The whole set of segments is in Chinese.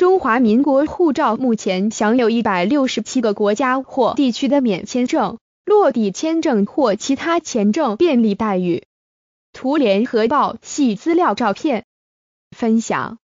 中华民国护照目前享有一百六十七个国家或地区的免签证、落地签证或其他签证便利待遇。图联合报系资料照片分享。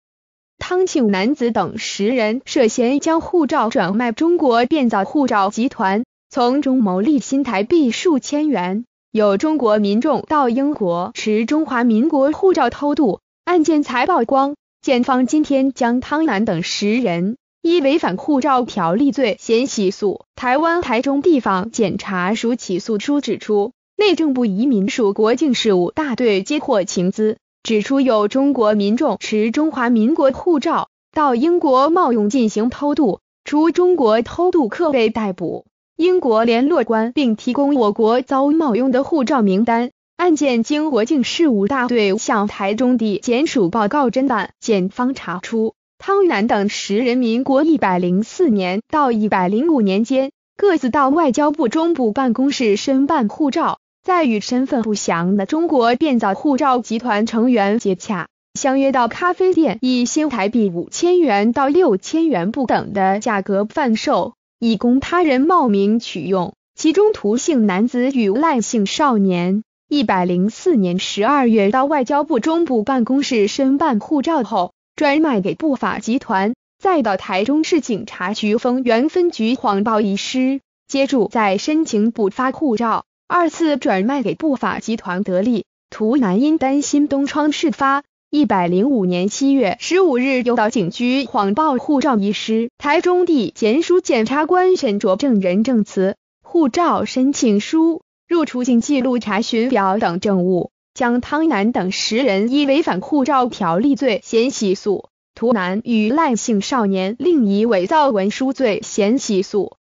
汤姓男子等十人涉嫌将护照转卖中国变造护照集团，从中牟利新台币数千元。有中国民众到英国持中华民国护照偷渡，案件才曝光。检方今天将汤南等十人依违反护照条例罪嫌起诉。台湾台中地方检察署起诉书指出，内政部移民署国境事务大队接获情资，指出有中国民众持中华民国护照到英国冒用进行偷渡，除中国偷渡客被逮捕，英国联络官并提供我国遭冒用的护照名单。案件经国境事务大队向台中地检署报告侦办，检方查出汤南等十人民国一百零四年到一百零五年间，各自到外交部中部办公室申办护照，在与身份不详的中国变造护照集团成员接洽，相约到咖啡店以新台币五千元到六千元不等的价格贩售，以供他人冒名取用。其中，涂姓男子与赖姓少年。一百零四年十二月到外交部中部办公室申办护照后，转卖给不法集团，再到台中市警察局丰原分局谎报遗失，接住再申请补发护照，二次转卖给不法集团得利。图南因担心东窗事发，一百零五年七月十五日又到警局谎报护照遗失。台中地检署检察官审酌证人证词、护照申请书。入出境记录查询表等证物，将汤南等十人以违反护照条例罪嫌起诉，图南与赖姓少年另以伪造文书罪嫌起诉。